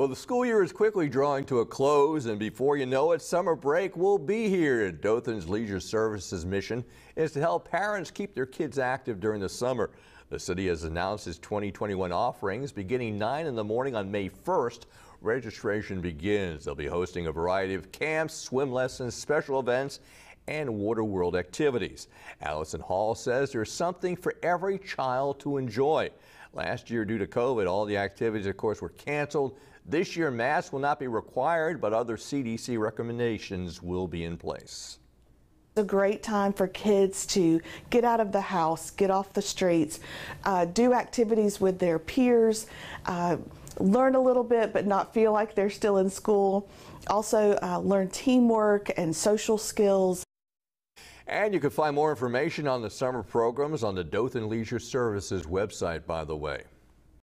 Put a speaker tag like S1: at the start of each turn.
S1: Well, the school year is quickly drawing to a close, and before you know it, summer break will be here. Dothan's Leisure Services mission is to help parents keep their kids active during the summer. The city has announced its 2021 offerings beginning 9 in the morning on May 1st. Registration begins. They'll be hosting a variety of camps, swim lessons, special events, and Water World activities. Allison Hall says there's something for every child to enjoy. Last year, due to COVID, all the activities, of course, were canceled. This year, masks will not be required, but other CDC recommendations will be in place.
S2: It's a great time for kids to get out of the house, get off the streets, uh, do activities with their peers, uh, learn a little bit but not feel like they're still in school. Also, uh, learn teamwork and social skills.
S1: And you can find more information on the summer programs on the Dothan Leisure Services website, by the way.